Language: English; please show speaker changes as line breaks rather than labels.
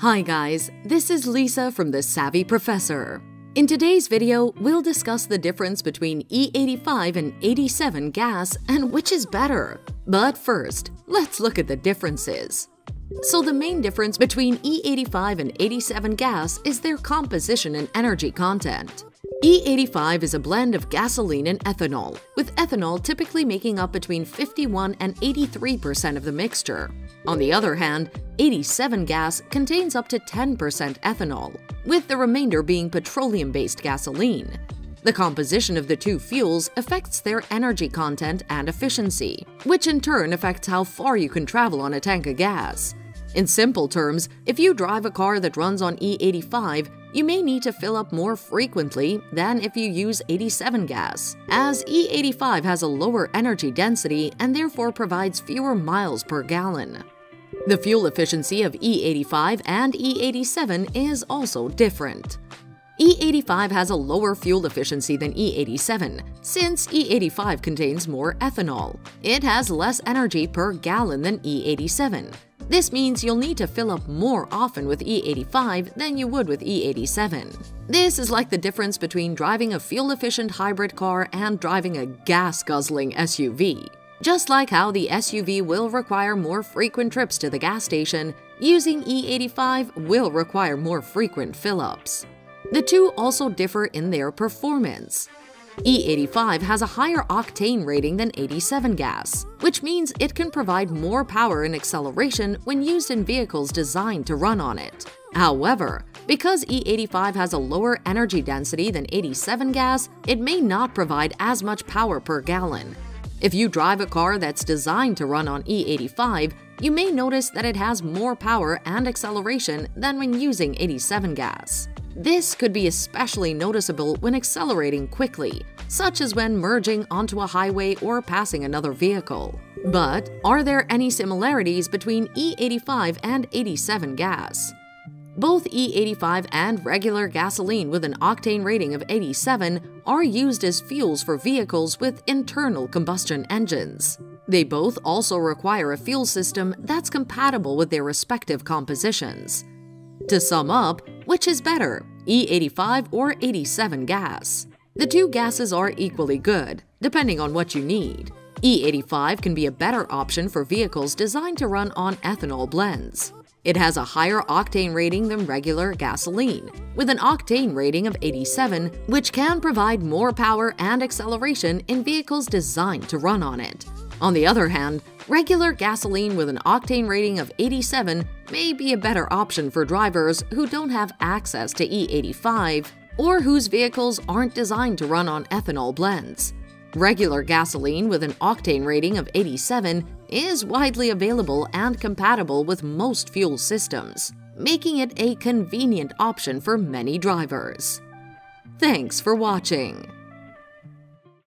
Hi guys, this is Lisa from The Savvy Professor. In today's video, we'll discuss the difference between E85 and 87 gas and which is better. But first, let's look at the differences. So the main difference between E85 and 87 gas is their composition and energy content. E85 is a blend of gasoline and ethanol, with ethanol typically making up between 51 and 83% of the mixture. On the other hand, 87 gas contains up to 10% ethanol, with the remainder being petroleum-based gasoline. The composition of the two fuels affects their energy content and efficiency, which in turn affects how far you can travel on a tank of gas. In simple terms, if you drive a car that runs on E85, you may need to fill up more frequently than if you use 87 gas, as E85 has a lower energy density and therefore provides fewer miles per gallon. The fuel efficiency of E85 and E87 is also different. E85 has a lower fuel efficiency than E87, since E85 contains more ethanol. It has less energy per gallon than E87, this means you'll need to fill up more often with E85 than you would with E87. This is like the difference between driving a fuel-efficient hybrid car and driving a gas-guzzling SUV. Just like how the SUV will require more frequent trips to the gas station, using E85 will require more frequent fill-ups. The two also differ in their performance. E85 has a higher octane rating than 87 gas, which means it can provide more power and acceleration when used in vehicles designed to run on it. However, because E85 has a lower energy density than 87 gas, it may not provide as much power per gallon. If you drive a car that's designed to run on E85, you may notice that it has more power and acceleration than when using 87 gas. This could be especially noticeable when accelerating quickly, such as when merging onto a highway or passing another vehicle. But are there any similarities between E85 and 87 gas? Both E85 and regular gasoline with an octane rating of 87 are used as fuels for vehicles with internal combustion engines. They both also require a fuel system that's compatible with their respective compositions. To sum up, which is better, E85 or 87 gas? The two gases are equally good, depending on what you need. E85 can be a better option for vehicles designed to run on ethanol blends. It has a higher octane rating than regular gasoline, with an octane rating of 87, which can provide more power and acceleration in vehicles designed to run on it. On the other hand, regular gasoline with an octane rating of 87 may be a better option for drivers who don't have access to E85 or whose vehicles aren't designed to run on ethanol blends. Regular gasoline with an octane rating of 87 is widely available and compatible with most fuel systems, making it a convenient option for many drivers. Thanks for watching.